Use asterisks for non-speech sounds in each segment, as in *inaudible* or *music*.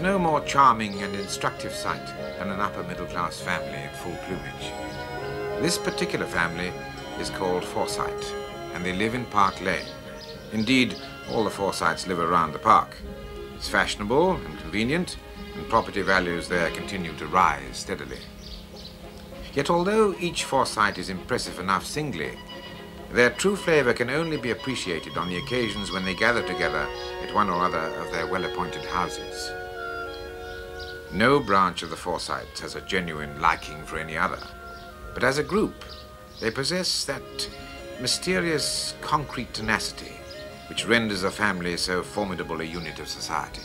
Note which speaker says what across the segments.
Speaker 1: no more charming and instructive sight than an upper middle class family in full plumage. This particular family is called Forsyte, and they live in Park Lane. Indeed, all the Forsytes live around the park. It's fashionable and convenient, and property values there continue to rise steadily. Yet although each Forsyte is impressive enough singly, their true flavor can only be appreciated on the occasions when they gather together at one or other of their well-appointed houses. No branch of the Forsytes has a genuine liking for any other, but as a group, they possess that mysterious concrete tenacity which renders a family so formidable a unit of society.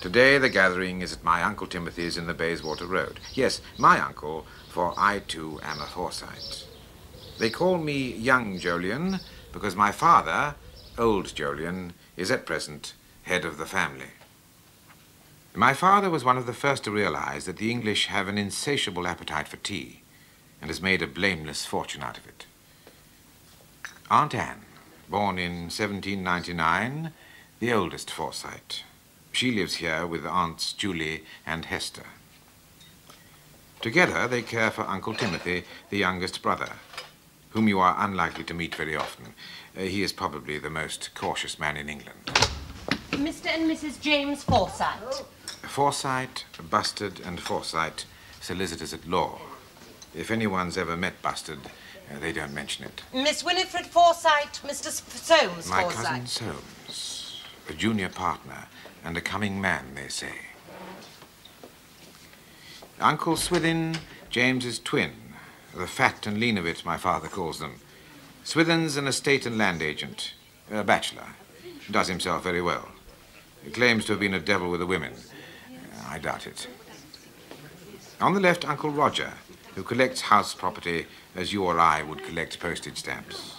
Speaker 1: Today, the gathering is at my Uncle Timothy's in the Bayswater Road. Yes, my uncle, for I too am a Forsyte. They call me young Jolyon because my father, old Jolyon, is at present head of the family. My father was one of the first to realize that the English have an insatiable appetite for tea and has made a blameless fortune out of it. Aunt Anne, born in 1799, the oldest Forsyte. She lives here with Aunts Julie and Hester. Together, they care for Uncle Timothy, the youngest brother, whom you are unlikely to meet very often. Uh, he is probably the most cautious man in England.
Speaker 2: Mr. and Mrs. James Forsyte.
Speaker 1: Forsyte, Bustard, and Forsyte, solicitors at law. If anyone's ever met Bustard, uh, they don't mention it.
Speaker 2: Miss Winifred Forsyte, Mr. Soames
Speaker 1: My
Speaker 2: Forsyte.
Speaker 1: cousin Soames, a junior partner, and a coming man, they say. Uncle Swithin, James's twin, the fat and lean of it, my father calls them. Swithin's an estate and land agent, a bachelor, does himself very well. He claims to have been a devil with the women. I doubt it. On the left, Uncle Roger, who collects house property as you or I would collect postage stamps.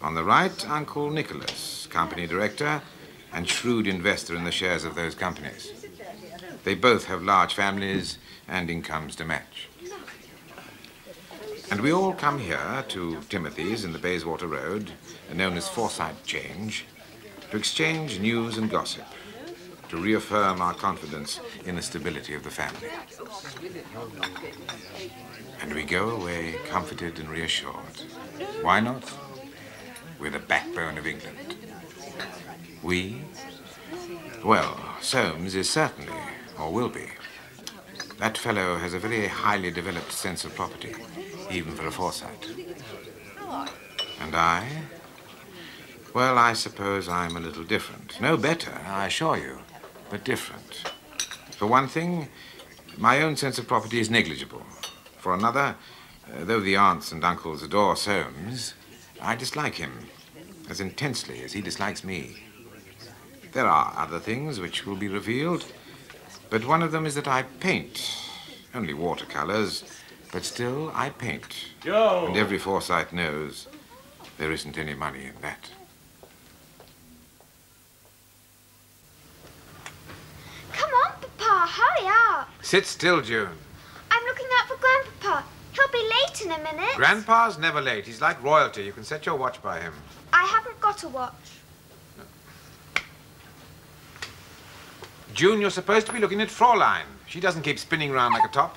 Speaker 1: On the right, Uncle Nicholas, company director and shrewd investor in the shares of those companies. They both have large families and incomes to match. And we all come here to Timothy's in the Bayswater Road, known as Forsyte Change, to exchange news and gossip, to reaffirm our confidence in the stability of the family. And we go away comforted and reassured. Why not? We're the backbone of England. We? Well, Soames is certainly, or will be. That fellow has a very highly developed sense of property, even for a Forsyte. And I? Well, I suppose I'm a little different. No better, I assure you, but different. For one thing, my own sense of property is negligible. For another, uh, though the aunts and uncles adore Soames, I dislike him as intensely as he dislikes me. There are other things which will be revealed, but one of them is that I paint. Only watercolors, but still I paint. And every Forsyte knows there isn't any money in that.
Speaker 3: Come on, Papa, hurry up.
Speaker 1: Sit still, June.
Speaker 3: I'm looking out for Grandpapa. He'll be late in a minute.
Speaker 1: Grandpa's never late. He's like royalty. You can set your watch by him.
Speaker 3: I haven't got a watch.
Speaker 1: June, you're supposed to be looking at Fraulein. She doesn't keep spinning round like a top.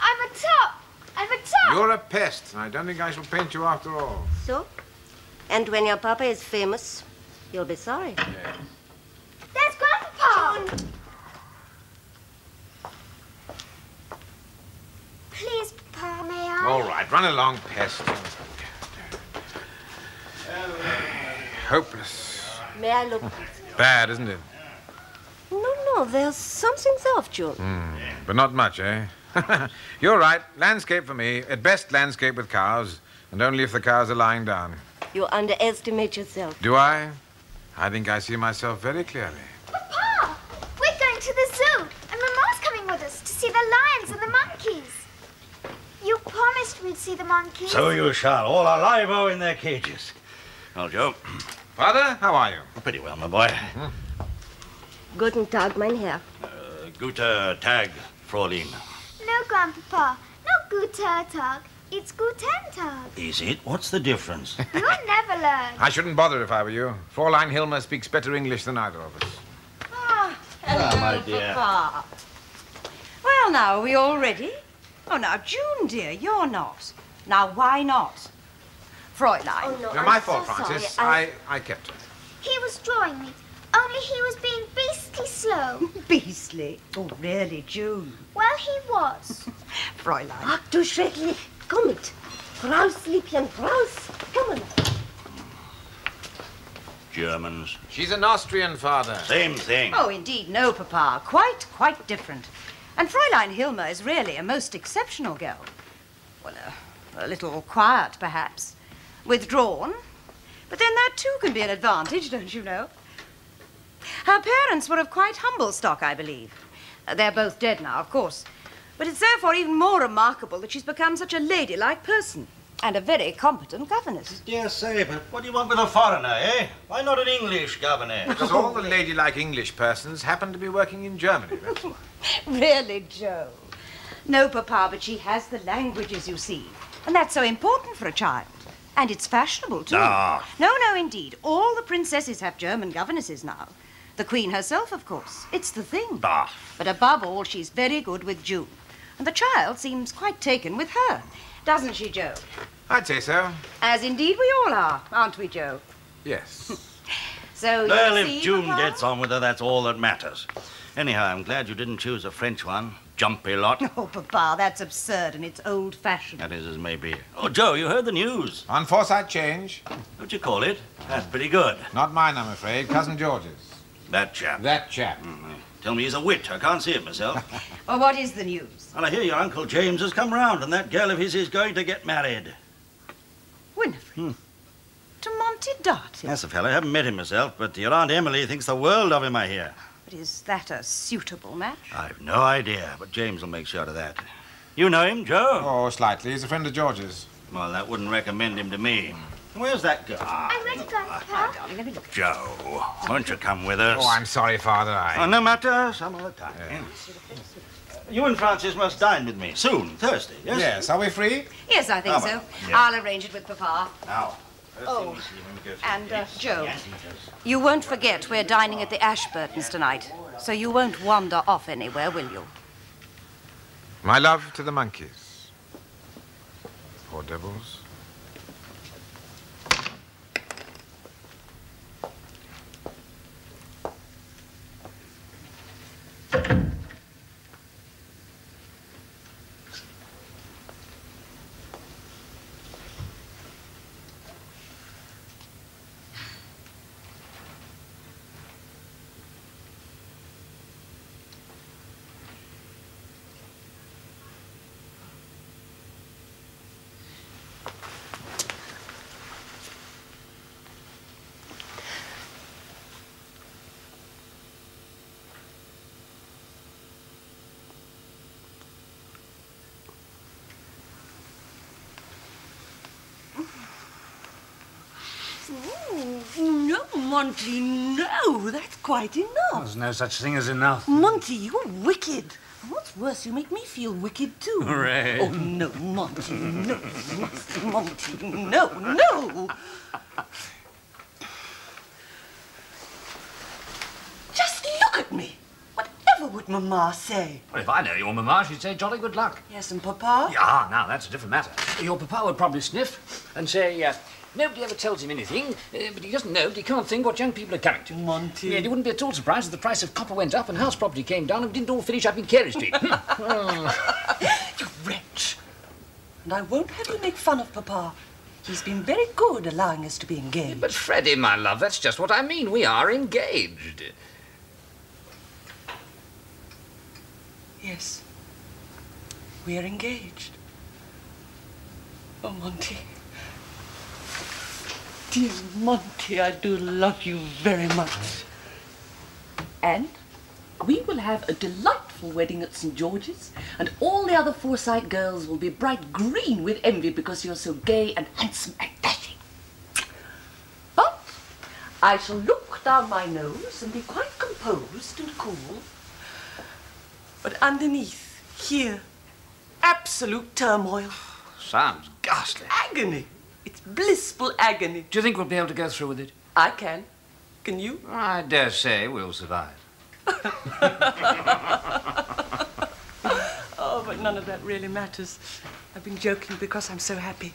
Speaker 3: I'm a top. I'm a top.
Speaker 1: You're a pest, and I don't think I shall paint you after all.
Speaker 4: So? And when your papa is famous, you'll be sorry.
Speaker 3: There's Grandpapa. Please, Papa, may I?
Speaker 1: All right, run along, pest. Hopeless.
Speaker 4: May I look?
Speaker 1: Bad, isn't it?
Speaker 4: No, no, there's something's off, June.
Speaker 1: But not much, eh? *laughs* You're right. Landscape for me. At best, landscape with cows, and only if the cows are lying down.
Speaker 4: You underestimate yourself.
Speaker 1: Do I? I think I see myself very clearly.
Speaker 3: Papa, we're going to the zoo, and Mama's coming with us to see the lions and the monkeys. You promised we'd see the monkeys.
Speaker 5: So you shall, all alive oh, in their cages. Well, Joe,
Speaker 1: Father, how are you?
Speaker 5: pretty well, my boy.
Speaker 4: Guten Tag, mein Herr.
Speaker 5: Uh, Gute Tag, Fräulein.
Speaker 3: No, Grandpapa, not guter Tag. It's guten Tag.
Speaker 5: Is it? What's the difference? *laughs*
Speaker 3: You'll never learn.
Speaker 1: I shouldn't bother if I were you. Fraulein Hilmer speaks better English than either of us.
Speaker 6: Ah, my dear.
Speaker 7: Papa. Well, now, are we all ready? Oh, now, June, dear, you're not. Now, why not? Fräulein.
Speaker 4: Oh, no,
Speaker 1: Now,
Speaker 4: I'm
Speaker 1: my
Speaker 4: so
Speaker 1: fault,
Speaker 4: sorry.
Speaker 1: Frances.
Speaker 4: I-
Speaker 1: I, I kept her.
Speaker 3: He was drawing me. Only he was being beastly slow. *laughs*
Speaker 7: Beastly. Oh, really, June?
Speaker 3: well, he was.
Speaker 7: Fräulein.
Speaker 4: Ach du schrecklich. Kommt. Raus, Liebchen, raus. Come on.
Speaker 6: Germans.
Speaker 1: She's an Austrian, father.
Speaker 6: Same thing.
Speaker 7: Oh, indeed, no, Papa. Quite, quite different. And Fräulein Hilmer is really a most exceptional girl. Well, uh, a little quiet, perhaps. Withdrawn. But then that, too, can be an advantage, don't you know? Her parents were of quite humble stock, I believe. They're both dead now, of course. But it's therefore even more remarkable that she's become such a ladylike person and a very competent governess.
Speaker 6: Yes, say, but what do you want with a foreigner, eh? Why not an English governor?
Speaker 1: Because all the ladylike English persons happen to be working in Germany, that's why. *laughs*
Speaker 7: Really, Joe? No, Papa, but she has the languages, you see. And that's so important for a child. And it's fashionable, too.
Speaker 6: Ah.
Speaker 7: No, no, indeed. All the princesses have German governesses now. The Queen herself, of course. It's the thing.
Speaker 6: Bah.
Speaker 7: But above all, she's very good with June. And the child seems quite taken with her. Doesn't she, Joe?
Speaker 1: I'd say so.
Speaker 7: As indeed we all are, aren't we, Joe?
Speaker 1: Yes. *laughs*
Speaker 7: So,
Speaker 6: Well,
Speaker 7: you
Speaker 6: if
Speaker 7: see,
Speaker 6: June
Speaker 7: Papa?
Speaker 6: gets on with her, that's all that matters. Anyhow, I'm glad you didn't choose a French one. Jumpy lot. *laughs*
Speaker 7: Oh, Papa, that's absurd and it's old-fashioned.
Speaker 6: That is as may be. Oh, Joe, you heard the news.
Speaker 1: On Forsyte Change?
Speaker 6: What'd you call it? That's pretty good.
Speaker 1: Not mine, I'm afraid. Cousin George's.
Speaker 6: That chap.
Speaker 1: That chap. Mm, mm.
Speaker 6: Tell me he's a wit. I can't see it myself. *laughs*
Speaker 7: Well, what is the news?
Speaker 6: well, I hear your Uncle James has come round, and that girl of his is going to get married.
Speaker 7: Winifred. Hmm. To Monty Dartie.
Speaker 6: That's a fellow. I haven't met him myself, but your Aunt Emily thinks the world of him, I hear.
Speaker 7: But is that a suitable match?
Speaker 6: I've no idea, but James will make sure of that. You know him, Joe?
Speaker 1: Oh, slightly. He's a friend of George's.
Speaker 6: Well, that wouldn't recommend him to me. Where's that girl?
Speaker 3: I'm ready, Grandpa.
Speaker 7: Darling, let me look.
Speaker 6: Joe, won't you come with us?
Speaker 1: Oh, I'm sorry, Father.
Speaker 6: Oh,
Speaker 1: I...
Speaker 6: no matter, some other time. You and Frances must dine with me soon, Thursday, yes?
Speaker 1: Yes, are we free?
Speaker 7: Yes, I think
Speaker 6: Ah,
Speaker 7: so.
Speaker 6: well, yeah.
Speaker 7: I'll arrange it with Papa.
Speaker 6: Now.
Speaker 7: Oh, and, uh, Joe.
Speaker 6: Yes,
Speaker 7: You won't forget we're dining at the Ashburtons tonight, so you won't wander off anywhere, will you?
Speaker 1: My love to the monkeys. Poor devils.
Speaker 8: No, Monty, no. That's quite enough.
Speaker 9: There's no such thing as enough.
Speaker 8: Monty, you're wicked. And What's worse, you make me feel wicked too. *laughs*
Speaker 9: Hooray.
Speaker 8: Oh, no, Monty, no. Monty, no, no. Just look at me. Whatever would Mamma say?
Speaker 9: Well, if I know your mamma, she'd say jolly good luck.
Speaker 8: Yes, and Papa?
Speaker 9: Yeah, now that's a different matter. Your papa would probably sniff and say, uh, nobody ever tells him anything, uh, but he doesn't know, but he can't think what young people are coming to.
Speaker 8: Monty.
Speaker 9: Yeah, you wouldn't be at all surprised if the price of copper went up and house property came down and we didn't all finish up in Carey Street. *laughs*
Speaker 8: You wretch. And I won't have you make fun of Papa. He's been very good allowing us to be engaged.
Speaker 9: but Freddie, my love, that's just what I mean. We are engaged.
Speaker 8: Yes. We're engaged. Oh, Monty. Dear Monty, I do love you very much. And we will have a delightful wedding at St. George's, and all the other Forsyte girls will be bright green with envy because you're so gay and handsome and dashing. But I shall look down my nose and be quite composed and cool. But underneath, here, absolute turmoil,
Speaker 9: Sounds ghastly.
Speaker 8: agony. It's blissful agony.
Speaker 9: Do you think we'll be able to go through with it?
Speaker 8: I can. Can you?
Speaker 9: I dare say we'll survive. *laughs*
Speaker 10: oh, but none of that really matters. I've been joking because I'm so happy.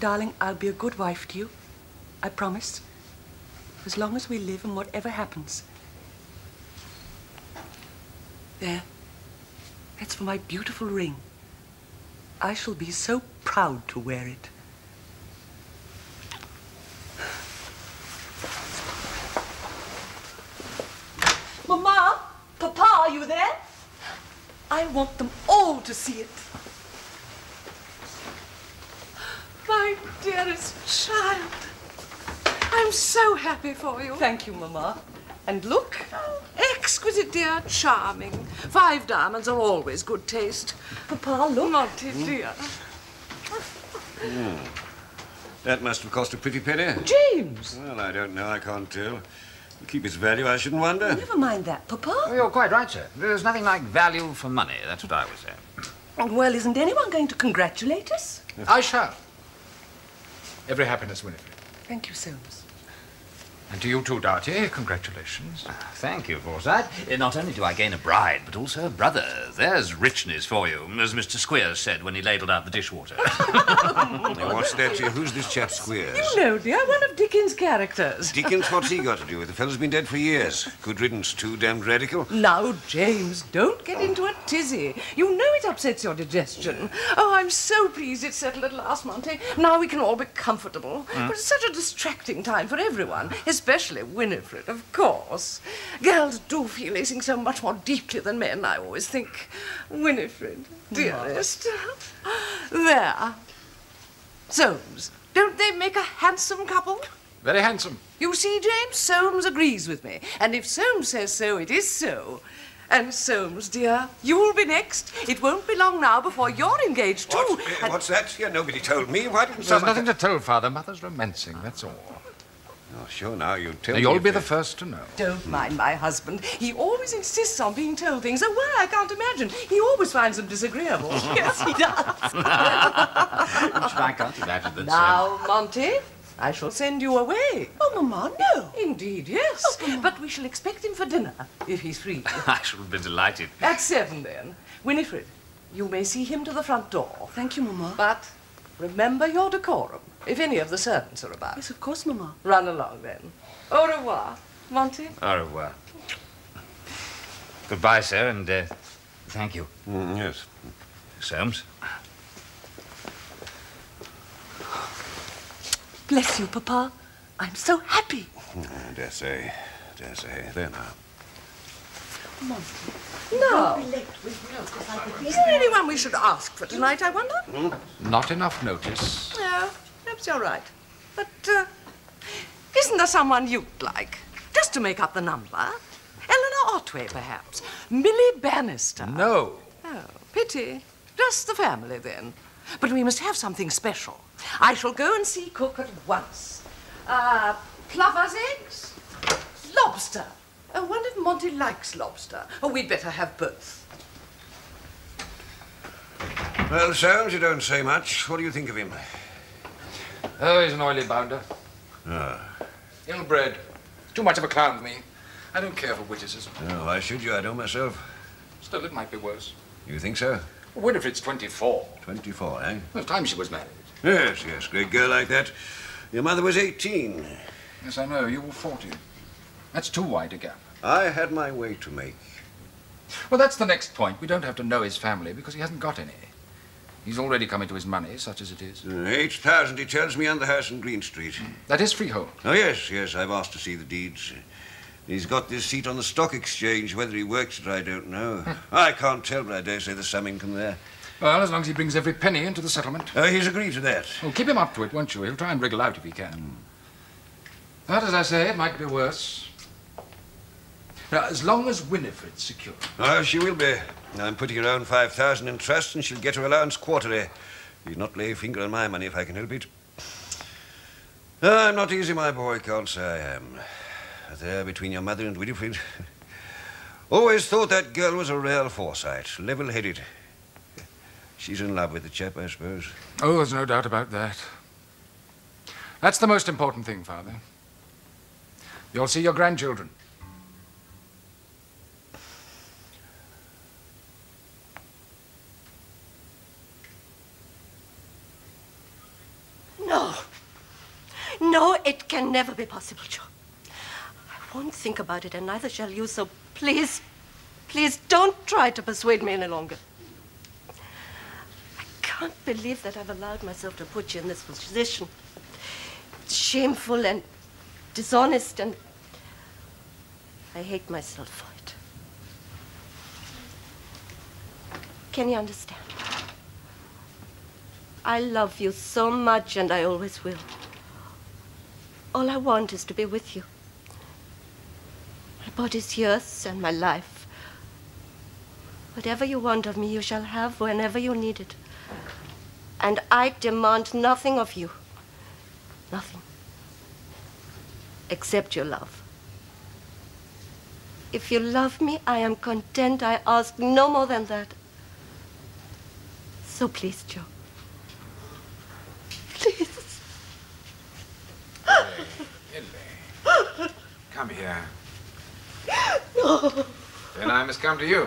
Speaker 10: Darling, I'll be a good wife to you. I promise. As long as we live and whatever happens. There. That's for my beautiful ring. I shall be so proud to wear it. Mama, Papa, are you there? I want them all to see it. My dearest child, I'm so happy for you. Thank you, Mama. And look, exquisite, dear, charming. Five diamonds are always good taste. Papa, look. Monty, hmm? dear. Hmm.
Speaker 11: That must have cost a pretty penny.
Speaker 10: James!
Speaker 11: Well, I don't know. I can't tell. To keep its value, I shouldn't wonder.
Speaker 10: Never mind that, Papa.
Speaker 9: Oh, you're quite right, sir. There's nothing like value for money. That's what I would say.
Speaker 10: Well, isn't anyone going to congratulate us?
Speaker 12: I shall. Every happiness, Winifred.
Speaker 10: Thank you, Soames.
Speaker 12: And to you too, Dartie, congratulations.
Speaker 9: Thank you, Forsyte. Uh, Not only do I gain a bride, but also a brother. There's richness for you, as Mr. Squeers said when he ladled out the dishwater. *laughs*
Speaker 11: Now, what's that? here? Who's this chap Squeers?
Speaker 10: You know, dear, one of Dickens' characters.
Speaker 11: Dickens, what's he got to do with it? The fellow's been dead for years. Good riddance, too damned radical.
Speaker 10: Now, James, don't get into a tizzy. You know it upsets your digestion. Oh, I'm so pleased it's settled at last, Monty. Now we can all be comfortable. But it's such a distracting time for everyone, especially Winifred, of course. Girls do feel they sing so much more deeply than men, I always think. Winifred, dearest. There. Soames, don't they make a handsome couple?
Speaker 12: Very handsome.
Speaker 10: You see, James, Soames agrees with me. And if Soames says so, it is so. And Soames, dear, you'll be next. It won't be long now before you're engaged, too.
Speaker 11: What? Uh,
Speaker 10: And-
Speaker 11: what's that? Yeah, nobody told me. Why didn't
Speaker 12: There's
Speaker 11: someone...
Speaker 12: nothing to tell, Father. Mother's romancing, that's all.
Speaker 11: Oh, sure, now you tell
Speaker 12: Now,
Speaker 11: me.
Speaker 12: You'll
Speaker 11: if
Speaker 12: be
Speaker 11: they-
Speaker 12: the first to know.
Speaker 10: Don't mind my husband. He always insists on being told things. Oh, why? I can't imagine. He always finds them disagreeable. *laughs* yes, he does. *laughs*
Speaker 9: I can't imagine that.
Speaker 10: now, Monty, I shall send you away. Oh, Mamma, no. Indeed, yes. Oh, but we shall expect him for dinner, if he's free. *laughs*
Speaker 9: I shall be delighted.
Speaker 10: At seven, then. Winifred, you may see him to the front door. Thank you, Mamma. But remember your decorum, if any of the servants are about. Yes, of course, Mamma. Run along, then. Au revoir, Monty.
Speaker 9: Au revoir. Goodbye, sir, and uh, thank you.
Speaker 11: Mm, yes.
Speaker 9: Soames.
Speaker 10: Bless you, Papa. I'm so happy.
Speaker 11: I dare say. Dare say. There now.
Speaker 10: No. Is there anyone we should ask for tonight, I wonder?
Speaker 12: Not enough notice.
Speaker 10: No, perhaps you're right. But uh, isn't there someone you'd like? Just to make up the number? Eleanor Otway, perhaps. Millie Bannister.
Speaker 12: No.
Speaker 10: Oh, pity. Just the family, then. But we must have something special. I shall go and see cook at once. Uh, plover's eggs? Lobster. I wonder if Monty likes lobster. Oh, we'd better have both.
Speaker 11: Well, Soames, you don't say much. What do you think of him?
Speaker 12: Oh, he's an oily bounder.
Speaker 11: Ah.
Speaker 12: Ill-bred. Too much of a clown for me. I don't care for witticism.
Speaker 11: Oh, why should you? I don't myself.
Speaker 12: Still, it might be worse.
Speaker 11: You think so?
Speaker 12: Winifred's 24.
Speaker 11: 24, eh?
Speaker 12: Well, time she was married.
Speaker 11: Yes, yes. Great girl like that. Your mother was 18.
Speaker 12: Yes, I know. You were 40. That's too wide a gap.
Speaker 11: I had my way to make.
Speaker 12: Well, that's the next point. We don't have to know his family because he hasn't got any. He's already come into his money, such as it is.
Speaker 11: Uh, 8,000, he tells me, on the house in Green Street. Hmm.
Speaker 12: That is freehold.
Speaker 11: Oh, yes, yes. I've asked to see the deeds. He's got this seat on the stock exchange. Whether he works it, I don't know. Hmm. I can't tell, but I dare say there's some income there.
Speaker 12: Well, as long as he brings every penny into the settlement.
Speaker 11: Oh, he's agreed to that.
Speaker 12: Well, keep him up to it, won't you? He'll try and wriggle out if he can. But, as I say, it might be worse. Now, as long as Winifred's secure.
Speaker 11: Oh, she will be. I'm putting her own 5,000 in trust, and she'll get her allowance quarterly. He'd not lay a finger on my money if I can help it. Oh, I'm not easy, my boy, can't say I am. There, between your mother and Winifred. *laughs* Always thought that girl was a real Forsyte, level-headed. She's in love with the chap, I suppose.
Speaker 12: Oh, there's no doubt about that. That's the most important thing, Father. You'll see your grandchildren.
Speaker 4: No. No, it can never be possible, Joe. I won't think about it, and neither shall you, so please, please don't try to persuade me any longer. I can't believe that I've allowed myself to put you in this position. It's shameful and dishonest, and I hate myself for it. Can you understand? I love you so much, and I always will. All I want is to be with you. My body's yours and my life. Whatever you want of me, you shall have whenever you need it. And I demand nothing of you. Nothing. Except your love. If you love me, I am content. I ask no more than that. So please, Joe.
Speaker 1: Come here. *gasps*
Speaker 4: No.
Speaker 1: Then I must come to you.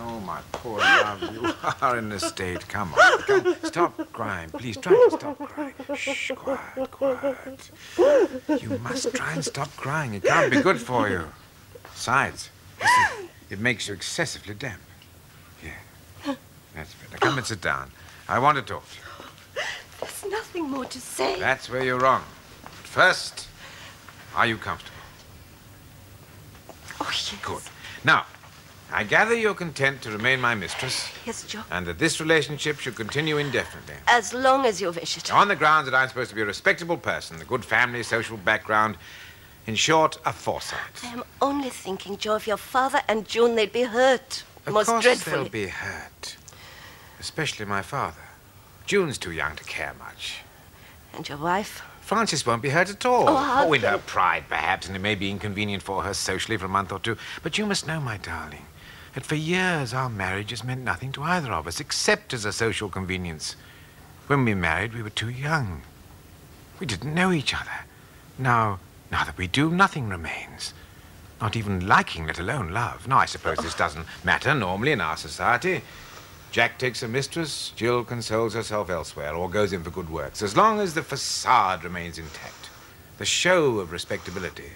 Speaker 1: Oh, my poor love, you *laughs* are in a state. Come on. Come. Stop crying. Please try to stop crying. Shh, quiet, quiet. You must try and stop crying. It can't be good for you. Besides, listen, it makes you excessively damp. Yeah. That's better. Come and sit down. I want to talk to you.
Speaker 4: There's nothing more to say.
Speaker 1: That's where you're wrong. But first, are you comfortable?
Speaker 4: Oh, yes.
Speaker 1: Good. Now, I gather you're content to remain my mistress,
Speaker 4: Yes, Joe.
Speaker 1: and that this relationship should continue indefinitely.
Speaker 4: As long as you wish it.
Speaker 1: On the grounds that I'm supposed to be a respectable person, a good family, social background. In short, a Forsyte.
Speaker 4: I am only thinking, Joe, of your father and June. They'd be hurt.
Speaker 1: Of
Speaker 4: most
Speaker 1: course
Speaker 4: dreadfully.
Speaker 1: they'll be hurt. Especially my father. June's too young to care much.
Speaker 4: And your wife?
Speaker 1: Frances won't be hurt at all.
Speaker 4: Oh, how
Speaker 1: in her pride, perhaps, and it may be inconvenient for her socially for a month or two. But you must know, my darling, that for years our marriage has meant nothing to either of us, except as a social convenience. When we married, we were too young. We didn't know each other. Now, now that we do, nothing remains. Not even liking, let alone love. Now, I suppose this doesn't matter normally in our society. Jack takes a mistress, Jill consoles herself elsewhere, or goes in for good works, as long as the facade remains intact. The show of respectability.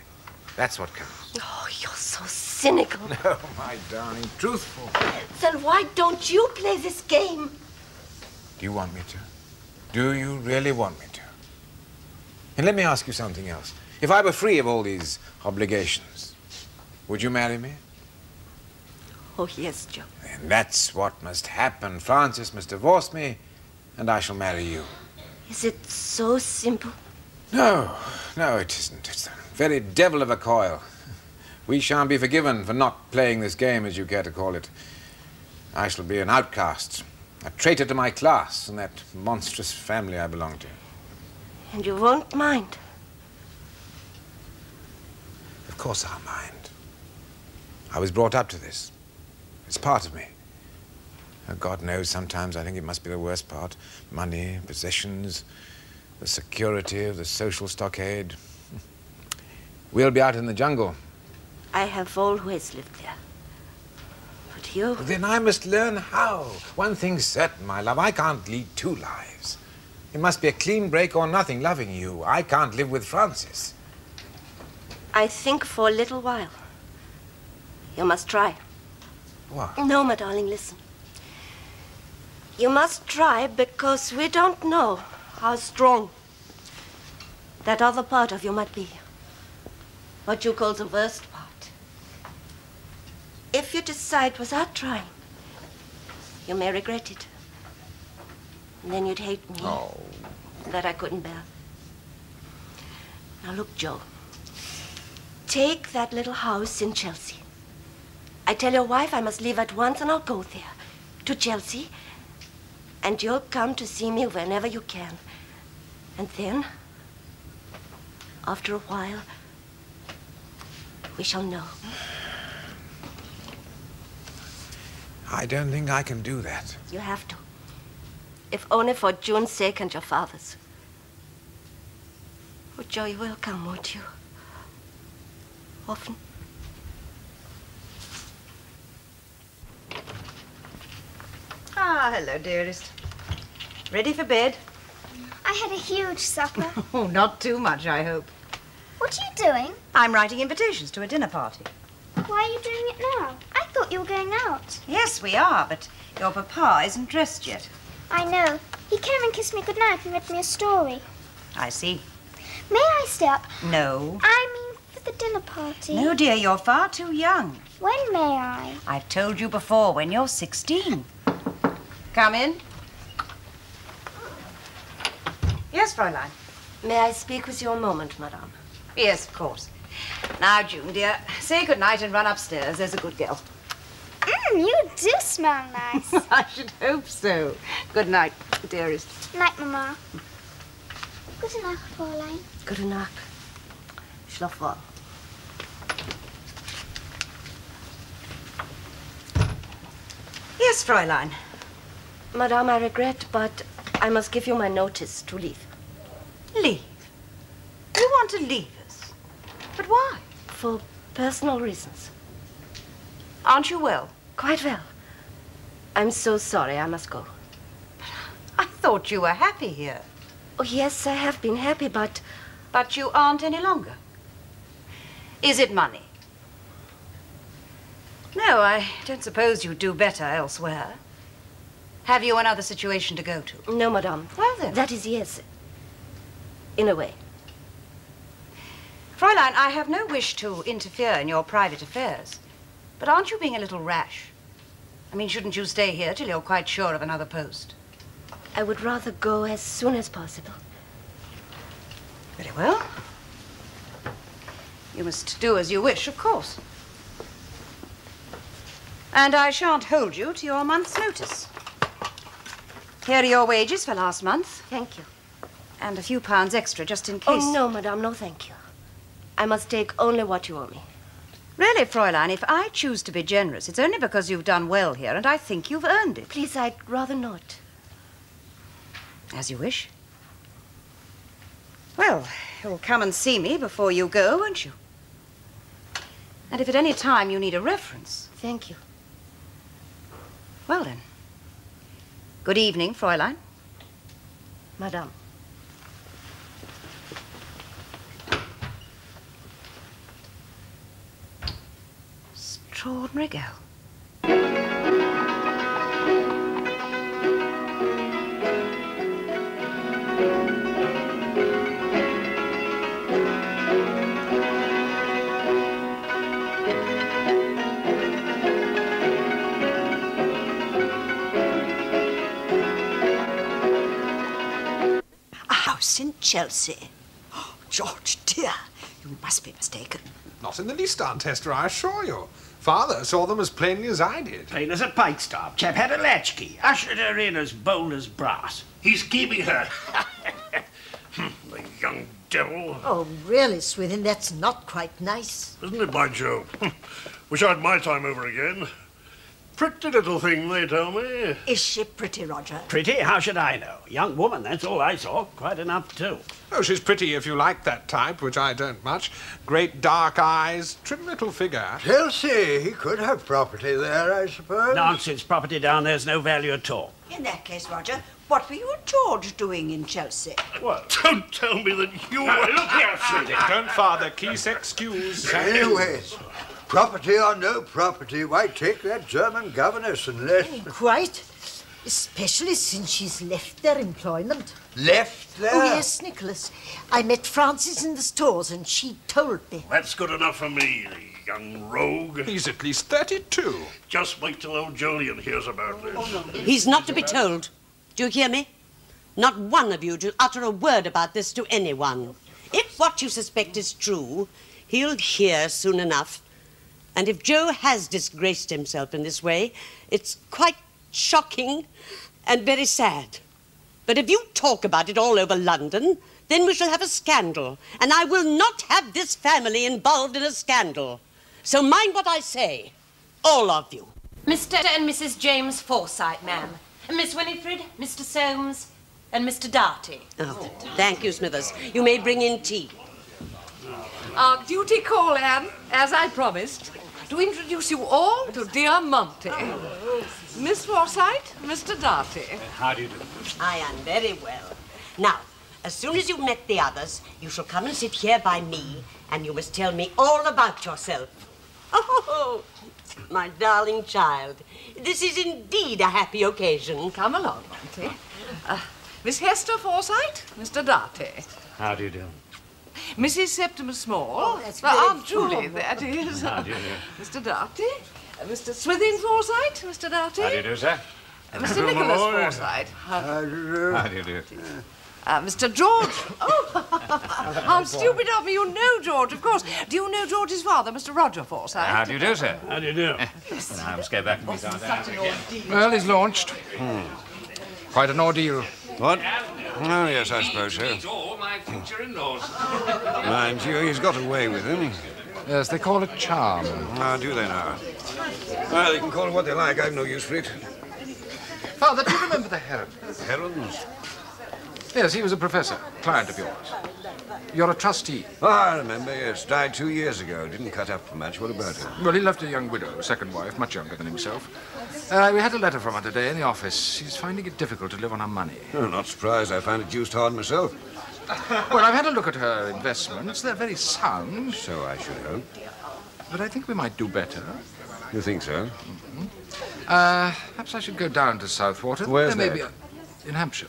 Speaker 1: That's what counts.
Speaker 4: Oh, you're so cynical. *laughs*
Speaker 1: No, my darling, truthful.
Speaker 4: Then why don't you play this game?
Speaker 1: Do you want me to? Do you really want me to? And let me ask you something else. If I were free of all these obligations, would you marry me?
Speaker 4: Oh, yes, Joe.
Speaker 1: And that's what must happen. Frances must divorce me, and I shall marry you.
Speaker 4: Is it so simple?
Speaker 1: No, no, it isn't. It's the very devil of a coil. We shan't be forgiven for not playing this game, as you care to call it. I shall be an outcast, a traitor to my class and that monstrous family I belong to.
Speaker 4: And you won't mind.
Speaker 1: Of course I'll mind. I was brought up to this. It's part of me. Oh, God knows sometimes I think it must be the worst part. Money, possessions, the security of the social stockade. *laughs* We'll be out in the jungle.
Speaker 4: I have always lived there. But you.
Speaker 1: Then I must learn how. One thing's certain, my love. I can't lead two lives. It must be a clean break or nothing loving you. I can't live with Frances.
Speaker 4: I think for a little while. You must try.
Speaker 1: What?
Speaker 4: No, my darling, listen. You must try because we don't know how strong that other part of you might be. What you call the worst part. If you decide without trying, you may regret it. And then you'd hate me.
Speaker 1: Oh.
Speaker 4: That I couldn't bear. Now look, Joe. Take that little house in Chelsea. I tell your wife I must leave at once and I'll go there. To Chelsea. And you'll come to see me whenever you can. And then, after a while, we shall know.
Speaker 1: I don't think I can do that.
Speaker 4: You have to. If only for June's sake and your father's. Oh, Joe, you will come, won't you? Often.
Speaker 7: Ah, hello, dearest. Ready for bed?
Speaker 3: I had a huge supper. *laughs*
Speaker 7: Oh, not too much, I hope.
Speaker 3: what are you doing?
Speaker 7: I'm writing invitations to a dinner party.
Speaker 3: Why are you doing it now? I thought you were going out.
Speaker 7: Yes, we are, but your papa isn't dressed yet.
Speaker 3: I know. He came and kissed me goodnight and read me a story.
Speaker 7: I see.
Speaker 3: May I stay up?
Speaker 7: No.
Speaker 3: I mean, for the dinner party.
Speaker 7: No, dear, you're far too young.
Speaker 3: When may I?
Speaker 7: I've told you before, when you're 16. Come in. Yes, Fräulein.
Speaker 4: May I speak with you a moment, madame?
Speaker 7: Yes, of course. Now, June, dear, say good night and run upstairs. There's a good girl.
Speaker 3: Mmm, you do smell nice. *laughs*
Speaker 7: I should hope so. Good night, dearest.
Speaker 3: Night, Mama. Gute Nacht, Fräulein.
Speaker 4: Gute Nacht. Schlaf wohl.
Speaker 7: Yes, Fräulein.
Speaker 4: Madame, I regret, but I must give you my notice to leave.
Speaker 7: Leave? You want to leave us? But why?
Speaker 4: For personal reasons.
Speaker 7: Aren't you well?
Speaker 4: Quite well. I'm so sorry. I must go.
Speaker 7: But I thought you were happy here.
Speaker 4: Oh, yes, I have been happy, but
Speaker 7: But you aren't any longer. Is it money? No, I don't suppose you'd do better elsewhere. Have you another situation to go to?
Speaker 4: no, madame.
Speaker 7: Well, then.
Speaker 4: That is yes. In a way.
Speaker 7: Fräulein, I have no wish to interfere in your private affairs. But aren't you being a little rash? I mean, shouldn't you stay here till you're quite sure of another post?
Speaker 4: I would rather go as soon as possible.
Speaker 7: Very well. You must do as you wish, of course. And I shan't hold you to your month's notice. Here are your wages for last month,
Speaker 4: Thank you.
Speaker 7: and a few pounds extra just in oh, case.
Speaker 4: Oh, no, madame, no, thank you. I must take only what you owe me.
Speaker 7: Really, Fräulein, if I choose to be generous, it's only because you've done well here, and I think you've earned it.
Speaker 4: Please, I'd rather not.
Speaker 7: As you wish. Well, you'll come and see me before you go, won't you? And if at any time you need a reference,
Speaker 4: Thank you.
Speaker 7: well then. Good evening, Fräulein.
Speaker 4: Madame.
Speaker 7: Extraordinary girl.
Speaker 13: House in Chelsea. Oh, *gasps* George, dear, you must be mistaken.
Speaker 14: Not in the least, Aunt Hester, I assure you. Father saw them as plainly as I did.
Speaker 5: Plain as a pike pikestaff. Chap had a latchkey. Ushered her in as bold as brass. He's keeping her. *laughs* the young devil.
Speaker 13: Oh, really, Swithin, that's not quite nice.
Speaker 15: Isn't it, by Jove? *laughs* Wish I had my time over again. Pretty little thing, they tell me.
Speaker 13: Is she pretty, Roger?
Speaker 5: Pretty? How should I know? Young woman, that's all I saw. Quite enough, too.
Speaker 14: Oh, she's pretty if you like that type, which I don't much. Great dark eyes, trim little figure.
Speaker 16: Chelsea, he could have property there, I suppose.
Speaker 5: Nonsense. Property down there's no value at all.
Speaker 13: In that case, Roger, what were you and George doing in Chelsea?
Speaker 15: What? Don't tell me that you
Speaker 5: Now,
Speaker 15: were.
Speaker 5: look here, Swithin.
Speaker 14: Don't, Father. Keys excuse.
Speaker 16: Anyways, property or no property, why take that German governess unless oh,
Speaker 13: Quite. Especially since she's left their employment.
Speaker 16: left there?
Speaker 13: Oh, yes, Nicholas. I met Frances in the stores and she told me.
Speaker 15: That's good enough for me, the young rogue.
Speaker 14: He's at least 32.
Speaker 15: Just wait till old Jolyon hears about this.
Speaker 17: Oh, He's not to be told. Do you hear me? Not one of you to utter a word about this to anyone. If what you suspect is true, he'll hear soon enough. And if Joe has disgraced himself in this way, it's quite shocking and very sad. But if you talk about it all over London, then we shall have a scandal. And I will not have this family involved in a scandal. So mind what I say. All of you.
Speaker 2: Mr. and Mrs. James Forsyte, ma'am. And Miss Winifred, Mr. Soames, and Mr. Dartie.
Speaker 17: Oh, thank you, Smithers. You may bring in tea.
Speaker 10: Our duty call, Anne, as I promised, to introduce you all to dear Monty. Miss Forsyte, Mr. Dartie.
Speaker 5: How do you do?
Speaker 17: I am very well. Now, As soon as you've met the others, you shall come and sit here by me, and you must tell me all about yourself. Oh, my darling child, this is indeed a happy occasion.
Speaker 18: Come along, Auntie. Uh, Miss Hester Forsyte, Mr. Dartie.
Speaker 9: How do you do?
Speaker 18: Mrs. Septimus Small.
Speaker 17: Oh, that's
Speaker 18: Uh,
Speaker 17: very
Speaker 18: Aunt Julie,
Speaker 17: formal.
Speaker 18: that is.
Speaker 9: How do you do?
Speaker 18: Mr. Dartie. Uh, Mr. Swithin Forsyte, Mr. Dartie.
Speaker 9: How do you do, sir?
Speaker 18: Uh, Mr. Nicholas Forsyte.
Speaker 12: How do you do?
Speaker 18: Uh, Mr. George. Oh, *laughs* how stupid of me. You know George, of course. Do you know George's father, Mr. Roger Forsyte?
Speaker 9: How do you do, sir?
Speaker 15: How do you do?
Speaker 9: Now, I must go back and meet Aunt Anne.
Speaker 12: Well, he's launched. Quite an ordeal.
Speaker 11: What? Oh, yes, I suppose so. Mind you, he's got away with him.
Speaker 12: Yes, they call it charm.
Speaker 11: Ah, do they now? Well, they can call it what they like. I've no use for it.
Speaker 12: Father, do you remember the Heron?
Speaker 11: Herons?
Speaker 12: Yes, he was a professor, client of yours. You're a trustee.
Speaker 11: Oh, I remember, yes. Died two years ago. Didn't cut up for much. What about him?
Speaker 12: Well, he left a young widow, second wife, much younger than himself. Uh, we had a letter from her today in the office. She's finding it difficult to live on her money.
Speaker 11: Oh, not surprised. I found it deuced hard myself.
Speaker 12: Well, I've had a look at her investments. They're very sound.
Speaker 11: So I should hope.
Speaker 12: But I think we might do better.
Speaker 11: You think so?
Speaker 12: Uh, perhaps I should go down to Southwater.
Speaker 11: Where's
Speaker 12: there may
Speaker 11: that?
Speaker 12: Be, in Hampshire.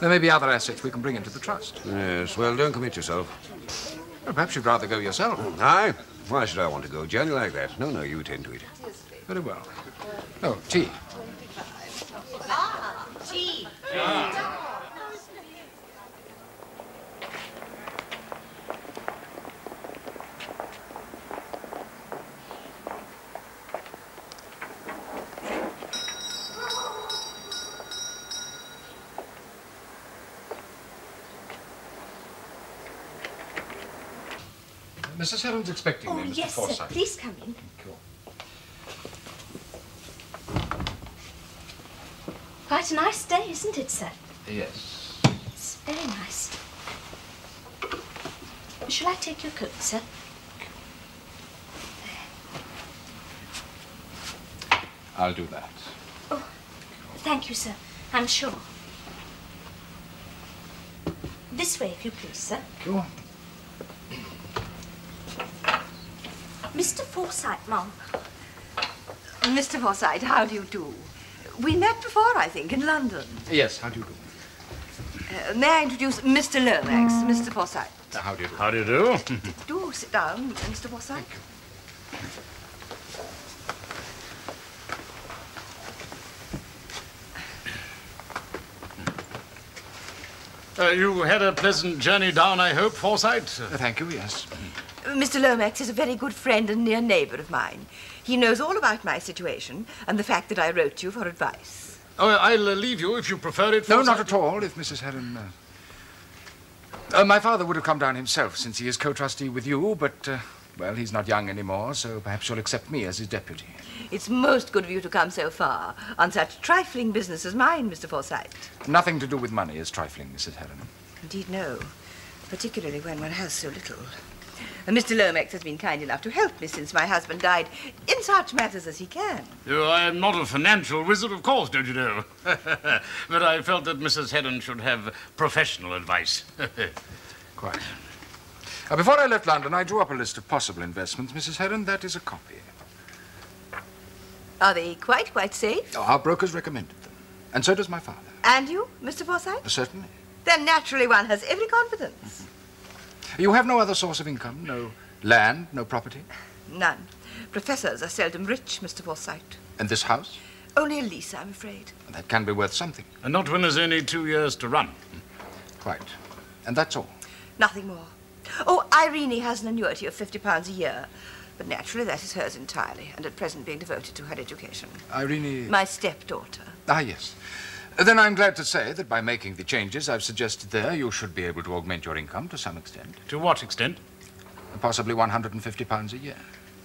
Speaker 12: There may be other assets we can bring into the trust.
Speaker 11: Yes, well, don't commit yourself.
Speaker 12: Well, perhaps you'd rather go yourself.
Speaker 11: Aye? Why should I want to go? Journey like that? No, no, you attend to it.
Speaker 12: Very well. Oh, tea.
Speaker 2: Ah, tea.
Speaker 12: Mrs. Heron's expecting
Speaker 3: Oh,
Speaker 12: me, Mr.
Speaker 3: yes, sir.
Speaker 12: Forsyte.
Speaker 3: Please come in.
Speaker 12: Cool.
Speaker 3: Quite a nice day, isn't it, sir?
Speaker 12: Yes.
Speaker 3: It's very nice. Shall I take your coat, sir?
Speaker 12: I'll do that.
Speaker 3: Oh, thank you, sir. I'm sure. This way, if you please, sir.
Speaker 12: Cool.
Speaker 3: Mr. Forsyte, Mom.
Speaker 18: Mr. Forsyte, how do you do? We met before, I think, in London.
Speaker 12: Yes, how do you do?
Speaker 18: Uh, may I introduce Mr. Lomax, Mr. Forsyte?
Speaker 12: How do you do?
Speaker 15: How do you do? *laughs*
Speaker 18: Do sit down, Mr. Forsyte.
Speaker 15: Uh, you had a pleasant journey down, I hope, Forsyte?
Speaker 12: thank you, yes.
Speaker 18: Mr. Lomax is a very good friend and near neighbor of mine. He knows all about my situation and the fact that I wrote to you for advice.
Speaker 15: Oh, I'll uh, leave you if you prefer it,
Speaker 12: No, not at all, if Mrs. Heron... Uh... Uh, my father would have come down himself, since he is co-trustee with you, but, uh, well, he's not young anymore, so perhaps you'll accept me as his deputy.
Speaker 18: It's most good of you to come so far on such trifling business as mine, Mr. Forsyte.
Speaker 12: Nothing to do with money is trifling, Mrs. Heron.
Speaker 18: Indeed, no. Particularly when one has so little. And Mr. Lomax has been kind enough to help me since my husband died in such matters as he can.
Speaker 15: Oh, I am not a financial wizard, of course, don't you know? *laughs* but I felt that Mrs. Heron should have professional advice. *laughs*
Speaker 12: Quite. Uh, before I left London, I drew up a list of possible investments, Mrs. Heron. That is a copy.
Speaker 18: Are they quite, quite safe?
Speaker 12: Our brokers recommended them, and so does my father.
Speaker 18: And you, Mr. Forsyte?
Speaker 12: Certainly.
Speaker 18: Then naturally one has every confidence.
Speaker 12: You have no other source of income? No land, no property?
Speaker 18: None. Professors are seldom rich, Mr. Forsyte.
Speaker 12: And this house?
Speaker 18: Only a lease, I'm afraid.
Speaker 12: That can be worth something.
Speaker 15: and not when there's only two years to run.
Speaker 12: Quite. And that's all.
Speaker 18: Nothing more. Oh, Irene has an annuity of fifty pounds a year. But naturally that is hers entirely, and at present being devoted to her education.
Speaker 12: Irene.
Speaker 18: My stepdaughter.
Speaker 12: Ah, yes. Then I'm glad to say that by making the changes I've suggested there, you should be able to augment your income to some extent.
Speaker 15: To what extent?
Speaker 12: Possibly 150 pounds a year.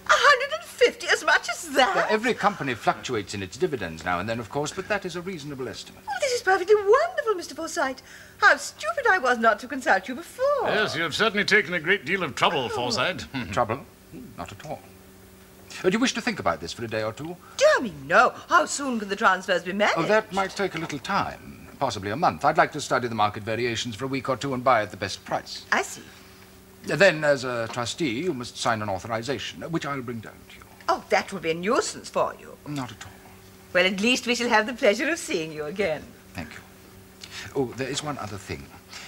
Speaker 18: A hundred and fifty, as much as that?
Speaker 12: Now, every company fluctuates in its dividends now and then, of course, but that is a reasonable estimate.
Speaker 18: Oh, this is perfectly wonderful, Mr. Forsyte. How stupid I was not to consult you before.
Speaker 15: Yes, you have certainly taken a great deal of trouble, Forsyte.
Speaker 12: Trouble? Not at all. Uh, do you wish to think about this for a day or two?
Speaker 18: Dear me, no. How soon can the transfers be made?
Speaker 12: Oh, that might take a little time. possibly a month. I'd like to study the market variations for a week or two and buy at the best price.
Speaker 18: I see.
Speaker 12: Then, as a trustee, you must sign an authorization, which I'll bring down to you.
Speaker 18: Oh, that will be a nuisance for you.
Speaker 12: Not at all.
Speaker 18: Well, at least we shall have the pleasure of seeing you again.
Speaker 12: Thank you. Oh, there is one other thing.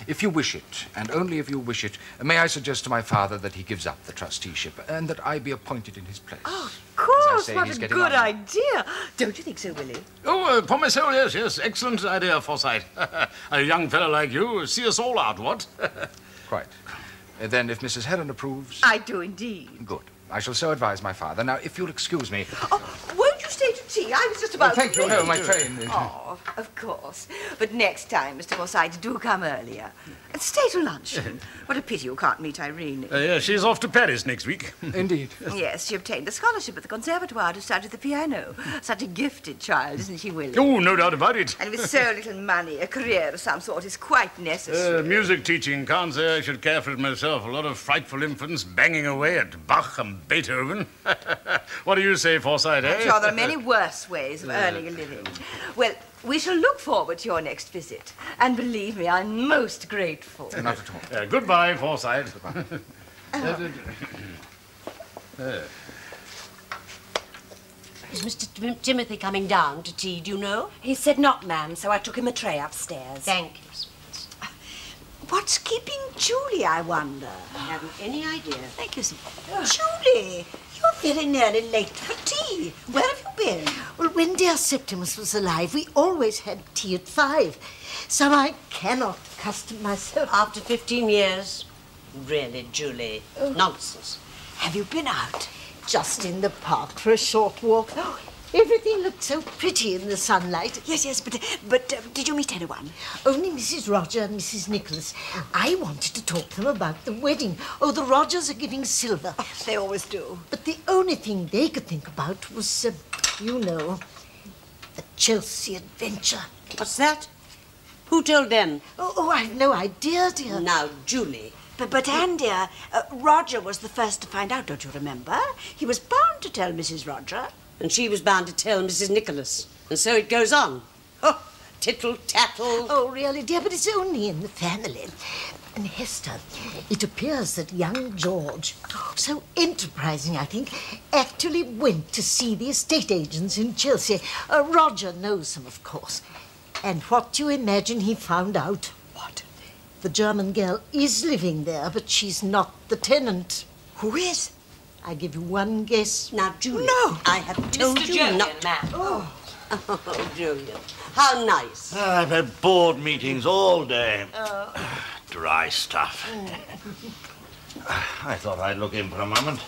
Speaker 12: If you wish it, and only if you wish it, may I suggest to my father that he gives up the trusteeship and that I be appointed in his place?
Speaker 18: Oh, of course.
Speaker 12: say,
Speaker 18: what a good
Speaker 12: on.
Speaker 18: idea. Don't you think so, Willie?
Speaker 15: Oh, uh, upon my soul, yes, yes. Excellent idea, Forsyte. *laughs* a young fellow like you, see us all out, what? *laughs*
Speaker 12: Quite. Uh, Then, if Mrs. Heron approves,
Speaker 18: I do indeed.
Speaker 12: good. I shall so advise my father. Now, if you'll excuse me.
Speaker 18: Oh, Won't you stay to tea? I was just about
Speaker 12: Oh, thank
Speaker 18: to
Speaker 12: you. No, my train.
Speaker 18: Oh, of course. But next time, Mr. Forsyte, do come earlier. And stay to luncheon. *laughs* what a pity you can't meet Irene.
Speaker 15: Uh, yeah, she's off to Paris next week. *laughs*
Speaker 12: Indeed.
Speaker 18: Yes, she obtained a scholarship at the Conservatoire to study the piano. Such a gifted child, isn't she, Willie?
Speaker 15: Oh, no doubt about it.
Speaker 18: And with so *laughs* little money, a career of some sort is quite necessary.
Speaker 15: Uh, music teaching, can't say I should care for it myself. A lot of frightful infants banging away at Bach and Beethoven. what do you say, Forsyte, eh?
Speaker 18: I'm sure there are many worse ways of earning a living. Well, we shall look forward to your next visit. And believe me, I'm most grateful.
Speaker 12: Not at all.
Speaker 15: Uh, goodbye, Forsyte. *laughs* Uh,
Speaker 17: Is Mr. Tim- Timothy coming down to tea, do you know?
Speaker 2: He said not, ma'am, so I took him a tray upstairs.
Speaker 17: Thank you.
Speaker 13: What's keeping Julie, I wonder?
Speaker 17: I haven't any idea.
Speaker 13: Thank you, sir. Julie, you're very nearly late for tea. Where have you been?
Speaker 19: Well, when dear Septimus was alive, we always had tea at five. So I cannot accustom myself.
Speaker 17: After 15 years? Really, Julie. Oh. Nonsense.
Speaker 19: Have you been out? Just in the park for a short walk. Oh, Everything looked so pretty in the sunlight.
Speaker 13: Yes, yes, but but uh, did you meet anyone?
Speaker 19: Only Mrs. Roger and Mrs. Nicholas. I wanted to talk to them about the wedding. Oh, the Rogers are giving silver.
Speaker 13: they always do.
Speaker 19: But the only thing they could think about was, uh, you know, the Chelsea adventure.
Speaker 17: What's that? Who told them?
Speaker 19: Oh, oh I've no idea, dear.
Speaker 17: Now, Julie.
Speaker 13: But, but Anne, dear, uh, Roger was the first to find out, don't you remember? He was bound to tell Mrs. Roger.
Speaker 17: And she was bound to tell Mrs. Nicholas. And so it goes on. Oh, tittle tattle.
Speaker 19: Oh, really, dear, but it's only in the family. And Hester, it appears that young George, so enterprising, I think, actually went to see the estate agents in Chelsea. Uh, Roger knows them, of course. And what do you imagine he found out? What? The German girl is living there, but she's not the tenant.
Speaker 13: Who is?
Speaker 19: I give you one guess.
Speaker 17: Now, Julie.
Speaker 13: No.
Speaker 17: I have told
Speaker 2: Mr.
Speaker 17: you
Speaker 2: Jolyon,
Speaker 17: not.
Speaker 2: ma'am.
Speaker 17: Oh. *laughs* oh, Jolyon. How nice.
Speaker 6: I've had board meetings all day. *sighs* Dry stuff. *sighs* I thought I'd look in for a moment.